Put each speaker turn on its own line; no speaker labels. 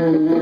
Mm-hmm.